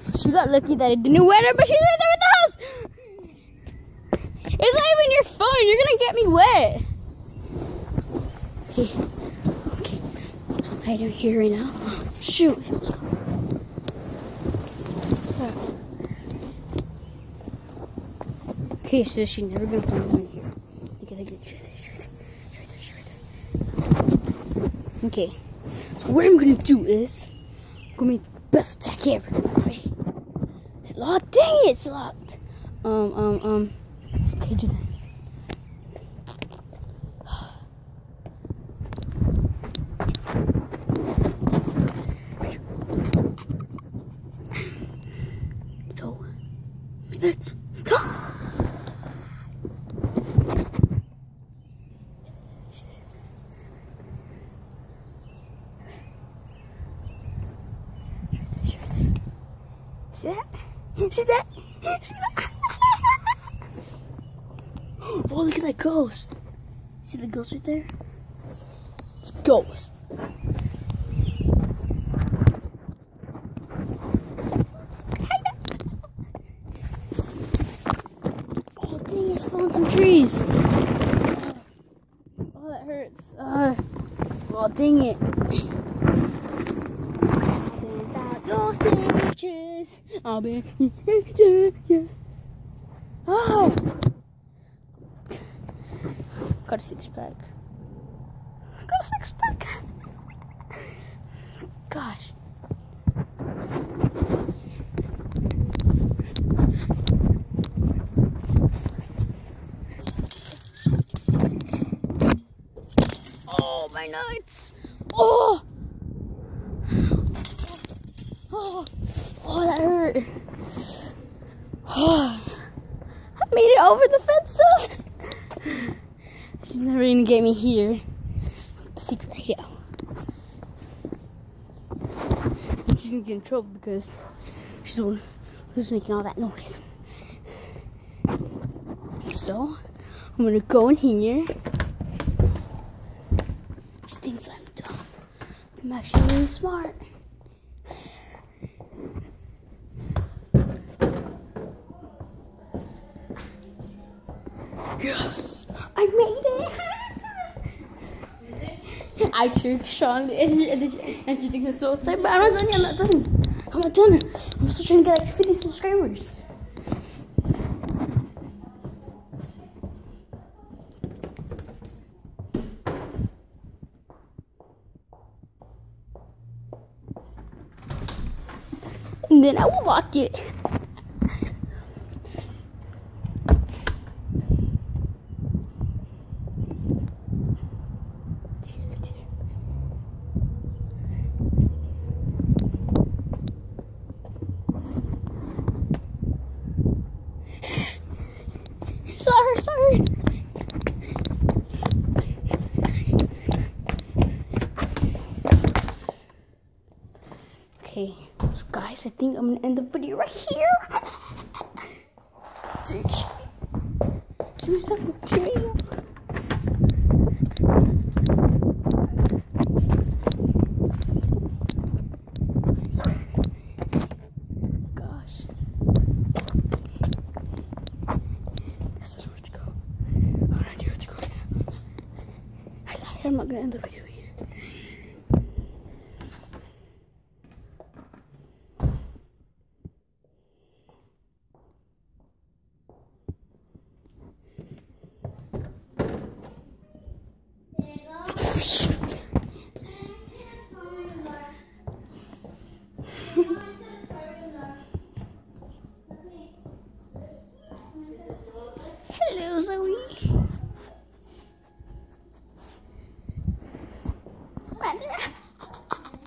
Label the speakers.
Speaker 1: She got lucky that it didn't wet her, but she's right there with the house. It's not even your phone. You're gonna get me wet. Okay. Okay. So I'm hiding here right now. Shoot. Okay, so she's never gonna find me here. Okay, like, it's right there. Okay. So what I'm gonna do is I'm gonna make the best attack ever. Locked. Dang it, it's locked. Um, um, um. Okay, do that. So, go. See that? See that? See that? oh, look at that ghost. See the ghost right there? It's a ghost. Oh, dang, it's falling some trees. Oh, that hurts. Uh, oh, dang it. Lost stitches. I'll be. Oh! Got a six pack. Got a six pack. Gosh. Oh, my nuts! Oh, I made it over the fence. She's never gonna get me here. Secret right. She's gonna get in trouble because she's the one who's making all that noise. So, I'm gonna go in here. She thinks I'm dumb. I'm actually really smart. Yes, I made it. I tricked Sean, and she, and she, thinks I'm so excited, but I'm not done yet. I'm not done. I'm not done. I'm still trying to get like 50 subscribers. And then I will lock it. It's here, it's here. Sorry. Okay, so guys, I think I'm gonna end the video right here. Dude, Give me some jail. Gosh. This is where to go. I don't know where to go now. I lied. I'm not gonna end the video here. Hello, Zoe.